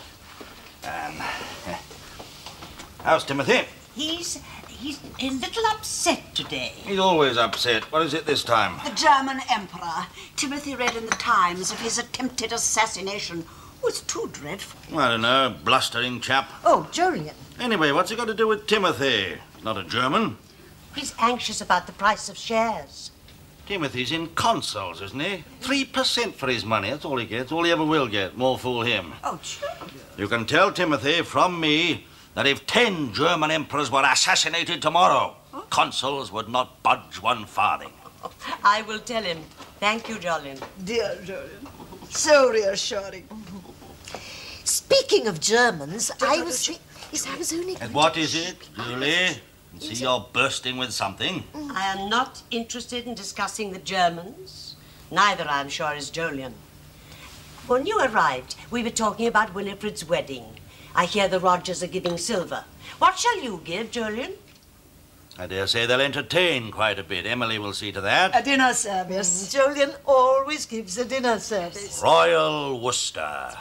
Speaker 6: Um, *laughs* how's Timothy?
Speaker 13: He's he's a little upset today.
Speaker 6: He's always upset. What is it this time?
Speaker 13: The German Emperor. Timothy read in the Times of his attempted assassination. Oh, it's too dreadful.
Speaker 6: I don't know, blustering chap.
Speaker 19: Oh, Jolyon.
Speaker 6: Anyway, what's it got to do with Timothy? He's not a German.
Speaker 17: He's anxious about the price of shares.
Speaker 6: Timothy's in consols, isn't he? Three percent for his money. That's all he gets. All he ever will get. More fool him.
Speaker 13: Oh, Jolyon.
Speaker 6: You can tell Timothy from me that if ten German emperors were assassinated tomorrow, consols would not budge one farthing. *laughs*
Speaker 17: I will tell him. Thank you, Jolyon.
Speaker 19: Dear Jolyon. So reassuring. Speaking of Germans, I was. thi- Yes, I was only.
Speaker 6: And what is it, Julie? See, you're bursting with something. Mm.
Speaker 17: I am not interested in discussing the Germans. Neither, I'm sure, is Jolyon. When you arrived, we were talking about Winifred's wedding. I hear the Rogers are giving silver. What shall you give, Jolyon?
Speaker 6: I dare say they'll entertain quite a bit. Emily will see to that.
Speaker 19: A dinner service. Mm, Jolyon always gives a dinner service.
Speaker 6: Royal Worcester,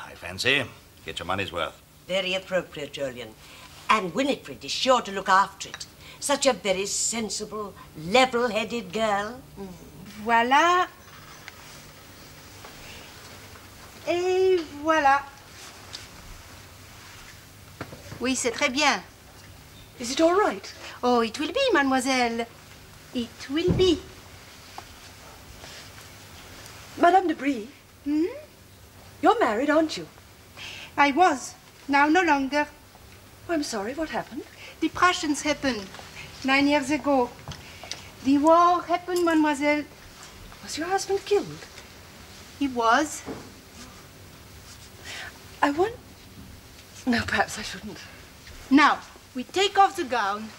Speaker 6: I fancy. Get your money's worth.
Speaker 17: Very appropriate, Jolyon. And Winifred is sure to look after it. Such a very sensible, level-headed girl.
Speaker 20: Voilà. Et voilà. Oui, c'est très bien.
Speaker 18: Is it all right?
Speaker 20: Oh, it will be, mademoiselle. It will be.
Speaker 18: Madame de Brie,
Speaker 20: Hmm?
Speaker 18: you're married, aren't you?
Speaker 20: I was. Now no longer.
Speaker 18: Oh, I'm sorry, what happened?
Speaker 20: The Prussians happened nine years ago. The war happened, mademoiselle.
Speaker 8: Was your husband killed?
Speaker 20: He was.
Speaker 8: I want. No, perhaps I shouldn't.
Speaker 20: Now, we take off the gown.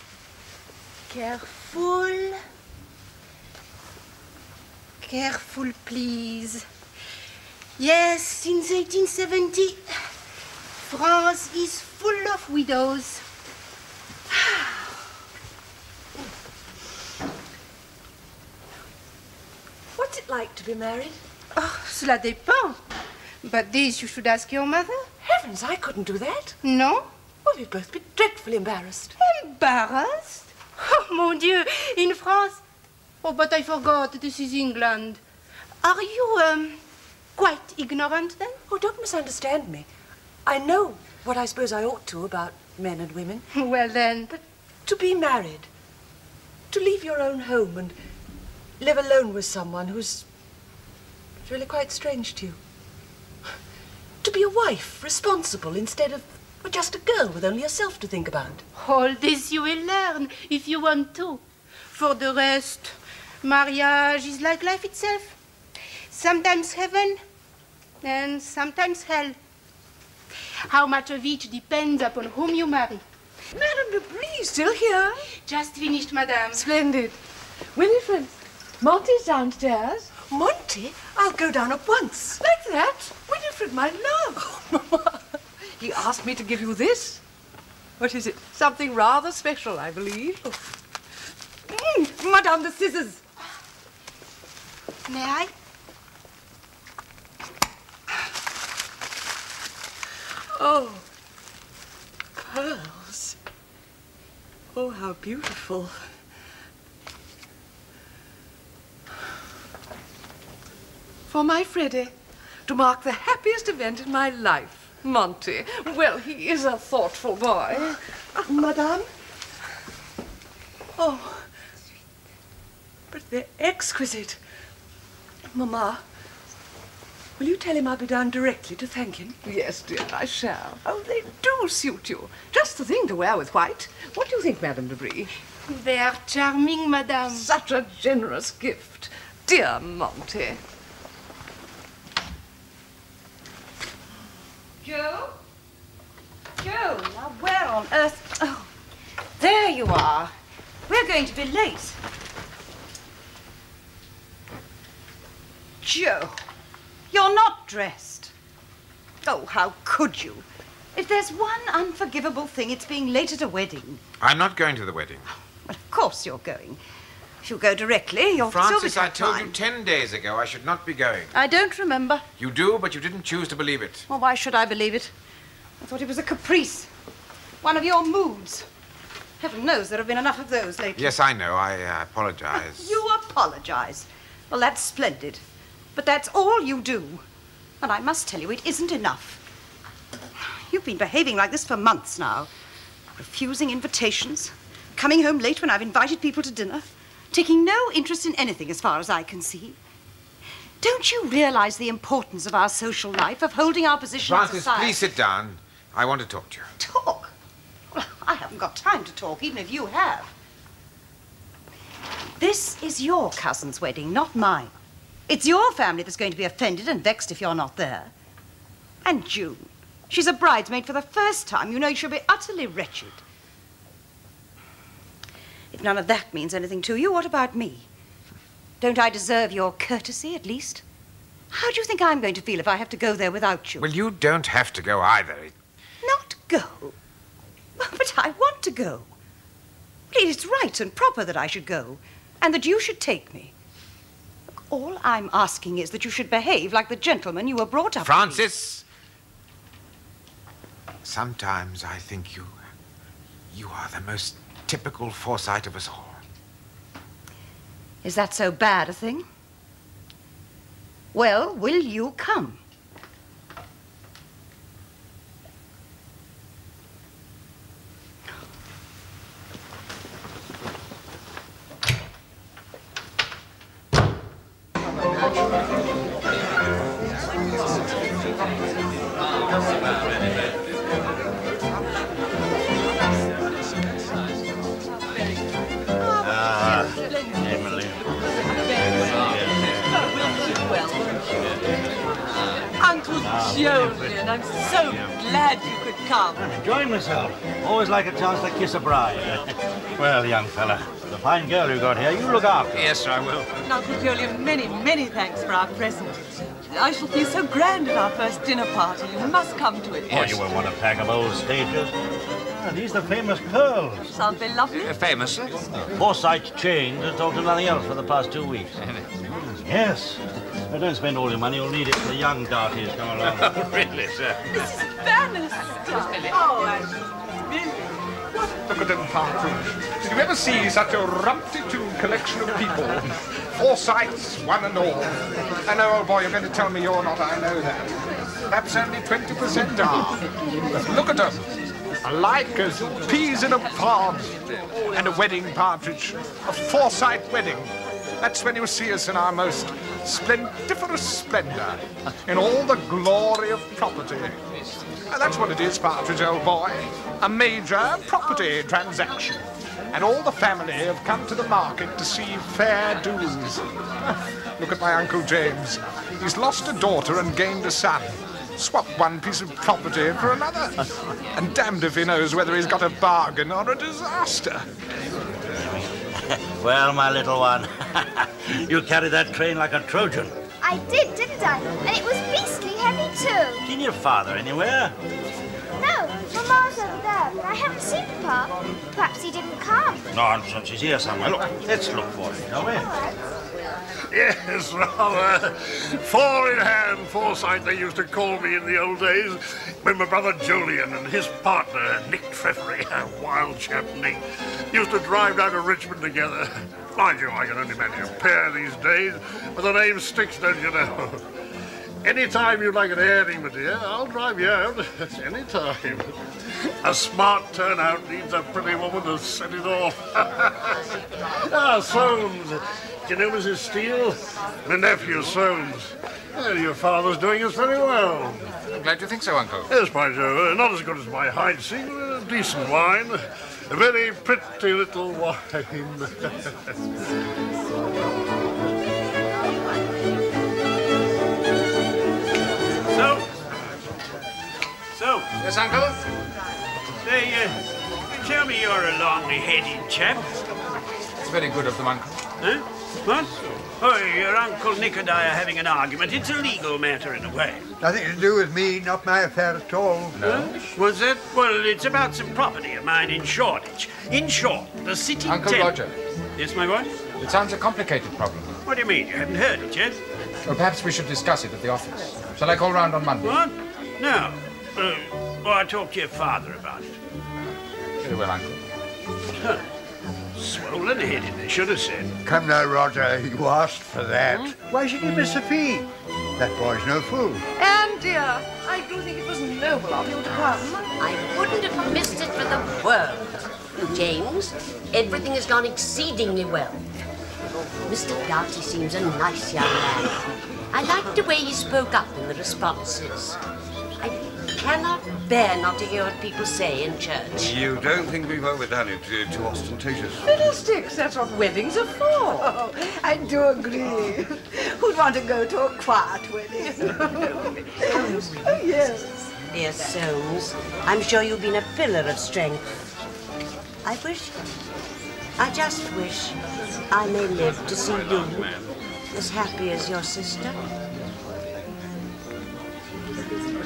Speaker 20: Careful. Careful, please. Yes, since 1870, France is full of widows.
Speaker 8: What's it like to be married?
Speaker 20: Oh, cela dépend. But this you should ask your mother.
Speaker 8: Heavens, I couldn't do that.
Speaker 20: No?
Speaker 8: Well, you'd both be dreadfully embarrassed.
Speaker 20: Embarrassed? Oh, mon Dieu, in France. Oh, but I forgot, this is England. Are you, um, quite ignorant then?
Speaker 8: Oh, don't misunderstand me. I know what I suppose I ought to about men and women. *laughs*
Speaker 20: Well then.
Speaker 8: But to be married, to leave your own home and live alone with someone who's really quite strange to you. *sighs* To be a wife, responsible, instead of well, just a girl with only herself to think about.
Speaker 20: All this you will learn if you want to. For the rest, marriage is like life itself. Sometimes heaven and sometimes hell. How much of each depends upon whom you marry.
Speaker 8: Madame de Brie, still here?
Speaker 20: Just finished, madame.
Speaker 8: Splendid. Winifred, Monty's downstairs. Monty? I'll go down at once. Like that? Winifred, my love. Oh, *laughs* Mama. He asked me to give you this. What is it? Something rather special, I believe. Mm, Madame, the scissors.
Speaker 20: May I?
Speaker 8: Oh, pearls. Oh, how beautiful. For my Freddy to mark the happiest event in my life. Monty. Well, he is a thoughtful boy. Madame? Oh, but they're exquisite. Mamma, will you tell him I'll be down directly to thank him? Yes, dear, I shall. Oh, they do suit you. Just the thing to wear with white. What do you think, Madame de Brie?
Speaker 20: They are charming, madame.
Speaker 8: Such a generous gift. Dear Monty.
Speaker 7: Joe? Joe, now where on earth? Oh, there you are. We're going to be late. Joe, you're not dressed. Oh, how could you? If there's one unforgivable thing, it's being late at a wedding.
Speaker 1: I'm not going to the wedding.
Speaker 7: Well, of course you're going. If you go directly, you'll still be
Speaker 1: Frances, I told
Speaker 7: time.
Speaker 1: you ten days ago I should not be going.
Speaker 7: I don't remember.
Speaker 1: You do, but you didn't choose to believe it.
Speaker 7: Well, why should I believe it? I thought it was a caprice. One of your moods. Heaven knows there have been enough of those lately.
Speaker 1: Yes, I know. I uh, apologize. *laughs*
Speaker 7: You apologize. Well, that's splendid. But that's all you do. And I must tell you, it isn't enough. You've been behaving like this for months now. Refusing invitations, coming home late when I've invited people to dinner, taking no interest in anything as far as I can see. Don't you realize the importance of our social life, of holding our position in
Speaker 1: Frances,
Speaker 7: society?
Speaker 1: please sit down. I want to talk to you.
Speaker 7: Talk? Well, I haven't got time to talk, even if you have. This is your cousin's wedding, not mine. It's your family that's going to be offended and vexed if you're not there. And June, she's a bridesmaid for the first time. You know she'll be utterly wretched. If none of that means anything to you, what about me? Don't I deserve your courtesy, at least? How do you think I'm going to feel if I have to go there without you?
Speaker 1: Well, you don't have to go either. It-
Speaker 7: Not go? But I want to go. Please, it's right and proper that I should go, and that you should take me. All I'm asking is that you should behave like the gentleman you were brought up to be.
Speaker 1: Frances! Sometimes I think you. You are the most typical Forsyte of us all.
Speaker 7: Is that so bad a thing? Well, will you come?
Speaker 18: Jolyon, I'm so glad you could come.
Speaker 6: I'm Enjoying myself. Always like a chance to kiss a bride. *laughs* well, young fella, the fine girl you got here, you look after. her.
Speaker 14: Yes, I will.
Speaker 18: And Uncle Jolyon, many, many thanks for our present. I shall feel so grand at our first dinner party. You must come to it.
Speaker 6: Oh, you won't want a pack of old stagers. Ah, these the famous pearls.
Speaker 18: Aren't they lovely?
Speaker 14: famous, sir?
Speaker 6: Forsyte chains and talked of nothing else for the past two weeks. *laughs* yes. Now, don't spend all your money. You'll need it for the young Darties come along. *laughs*
Speaker 14: really, sir?
Speaker 18: Bannister. Oh,
Speaker 14: Look at them partridge. Did you ever see such a rumpty-too collection of people? Forsytes, one and all. I know, old boy, you're going to tell me you're not. I know that. Perhaps only 20% are. But look at them. Alike as peas in a pod. And a wedding partridge. A Forsyte wedding. That's when you see us in our most splendiferous splendor. In all the glory of property. And that's what it is, Partridge, old boy. A major property transaction. And all the family have come to the market to see fair dues. *laughs* Look at my Uncle James. He's lost a daughter and gained a son. Swap one piece of property for another. And damned if he knows whether he's got a bargain or a disaster. *laughs*
Speaker 6: well, my little one, *laughs* you carried that train like a Trojan.
Speaker 3: I did, didn't I? And it was beastly heavy too.
Speaker 6: Seen your father anywhere?
Speaker 3: No, Mama's over there, but I haven't seen Papa. Perhaps he didn't come.
Speaker 6: Nonsense, he's here somewhere. Look, let's look for him, shall we?
Speaker 5: Yes, rather. Four in hand, Forsyte, they used to call me in the old days, when my brother Jolyon and his partner, Nick Treffry, *laughs* a wild chap, Nick, used to drive down to Richmond together. Mind you, I can only manage a pair these days, but the name sticks, don't you know? Anytime you'd like an airing, my dear, I'll drive you out. *laughs* Anytime. A smart turnout needs a pretty woman to set it off. *laughs* ah, Soames. Do you know Mrs. Steele? My nephew, Soames. Well, your father's doing us very well.
Speaker 14: I'm glad you think so, Uncle.
Speaker 5: Yes, by Jove. Not as good as my Heinzing, but a decent wine. A very pretty little wine. *laughs*
Speaker 21: So, so.
Speaker 14: Yes, Uncle?
Speaker 21: Say, uh, tell me you're a long-headed chap.
Speaker 14: It's very good of them, Uncle.
Speaker 21: Huh? What? Oh, your Uncle Nick and I are having an argument. It's a legal matter in a way.
Speaker 16: Nothing to do with me, not my affair at all.
Speaker 21: No. Was that? Well, it's about some property of mine in Shoreditch. In short, the city
Speaker 14: Uncle Roger.
Speaker 21: Yes, my boy?
Speaker 14: It sounds a complicated problem.
Speaker 21: What do you mean? You haven't heard it yet?
Speaker 14: Well, perhaps we should discuss it at the office. Shall I call round on Monday?
Speaker 21: What? No. Uh, well, I'll talk to your father about it.
Speaker 14: Very well, Uncle.
Speaker 21: Huh. Swollen-headed, they should have said.
Speaker 16: Come now, Roger, you asked for that. Why should you miss a fee? That boy's no fool.
Speaker 7: Anne, dear, I do think it was noble of you to come.
Speaker 17: I wouldn't have missed it for the world. James, everything has gone exceedingly well. Mr. Dartie seems a nice young man. I liked the way he spoke up in the responses. I cannot bear not to hear what people say in church.
Speaker 11: You don't think we've overdone it, uh, too ostentatious?
Speaker 7: Fiddlesticks, that's what weddings are for. Oh, I do agree. *laughs* Who'd want to go to a quiet wedding? *laughs* oh, yes.
Speaker 17: Dear Soames, I'm sure you've been a pillar of strength. I wish, I just wish I may live to see you as happy as your sister.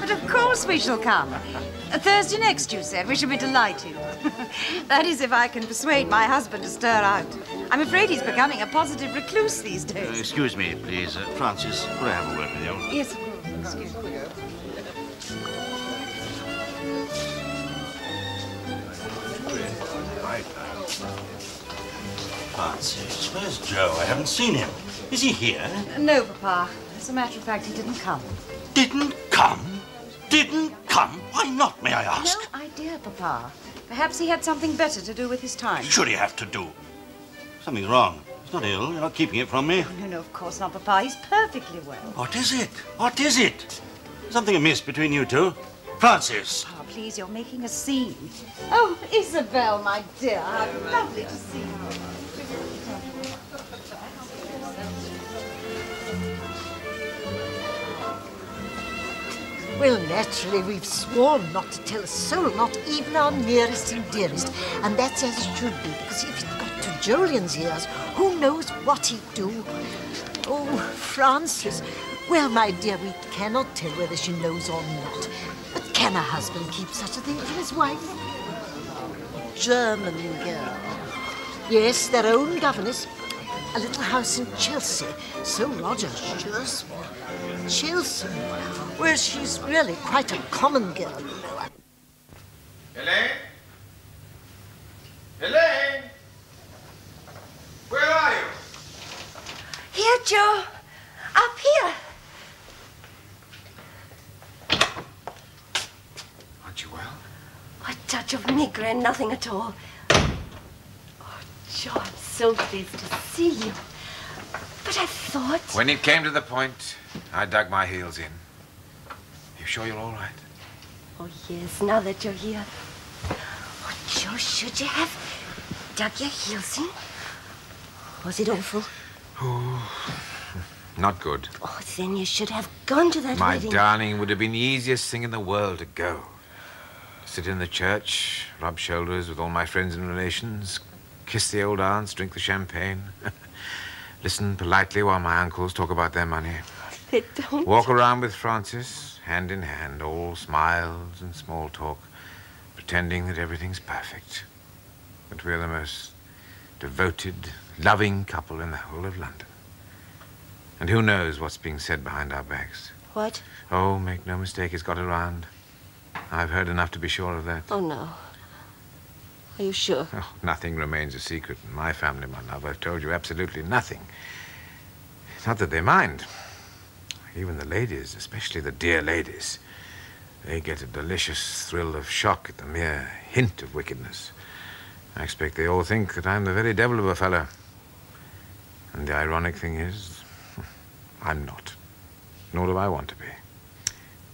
Speaker 7: But of course we shall come. Uh, Thursday next, you said. We shall be delighted. *laughs* that is, if I can persuade my husband to stir out. I'm afraid he's becoming a positive recluse these
Speaker 6: Uh,
Speaker 7: days.
Speaker 6: excuse me, please. Uh, Frances, could I have a word with you?
Speaker 7: Yes, of course. Excuse me.
Speaker 6: Frances, where's Joe? I haven't seen him. Is he here?
Speaker 7: No, Papa. As a matter of fact, he didn't come.
Speaker 6: Didn't come? Didn't come? Why not, may I ask?
Speaker 7: No idea, Papa. Perhaps he had something better to do with his time.
Speaker 6: Should he have to do? Something's wrong. He's not ill. You're not keeping it from me.
Speaker 7: No, no, of course not, Papa. He's perfectly well.
Speaker 6: What is it? What is it? Something amiss between you two? Frances!
Speaker 7: Oh, please, you're making a scene. Oh, Isabel, my dear, how lovely to see you.
Speaker 19: Well, naturally, we've sworn not to tell a soul, not even our nearest and dearest. And that's as it should be, because if it got to Jolyon's ears, who knows what he'd do? Oh, Frances. Well, my dear, we cannot tell whether she knows or not. But can a husband keep such a thing from his wife? German girl. Yes, their own governess. A little house in Chelsea. So Roger assures me. Chelsea. Well, she's really quite a common girl, you know.
Speaker 1: Elaine? Elaine? Where are you?
Speaker 4: Here, Joe. Up here.
Speaker 12: Aren't you well?
Speaker 4: A touch of migraine, nothing at all. Oh, Joe, I'm so pleased to see you. But I thought...
Speaker 1: When it came to the point, I dug my heels in. You sure you're all right?
Speaker 4: Oh, yes, now that you're here. Oh, Joe, should you have dug your heels in? Was it awful?
Speaker 1: Oh, *laughs* not good.
Speaker 4: Oh, then you should have gone to that
Speaker 1: My
Speaker 4: wedding.
Speaker 1: darling, it would have been the easiest thing in the world to go. Sit in the church, rub shoulders with all my friends and relations, kiss the old aunts, drink the champagne, *laughs* listen politely while my uncles talk about their money.
Speaker 4: They don't.
Speaker 1: Walk around with Frances, hand in hand, all smiles and small talk, pretending that everything's perfect. That we're the most devoted, loving couple in the whole of London. And who knows what's being said behind our backs?
Speaker 4: What?
Speaker 1: Oh, make no mistake, it's got around. I've heard enough to be sure of that.
Speaker 4: Oh, no. Are you sure?
Speaker 1: Oh, nothing remains a secret in my family, my love. I've told you absolutely nothing. It's not that they mind. Even the ladies, especially the dear ladies, they get a delicious thrill of shock at the mere hint of wickedness. I expect they all think that I'm the very devil of a fellow. And the ironic thing is, *laughs* I'm not. Nor do I want to be.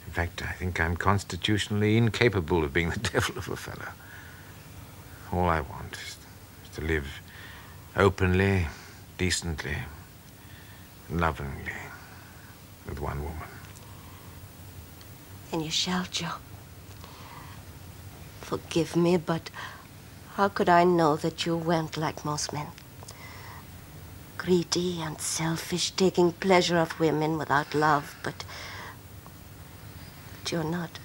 Speaker 1: In fact, I think I'm constitutionally incapable of being the *laughs* devil of a fellow. All I want is, to live openly, decently, lovingly with one woman.
Speaker 4: And you shall, Joe. Forgive me, but how could I know that you weren't like most men? Greedy and selfish, taking pleasure of women without love, but. But you're not.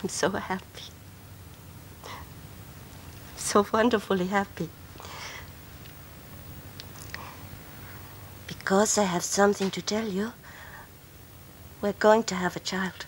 Speaker 4: I'm so happy. So wonderfully happy. Because I have something to tell you, we're going to have a child.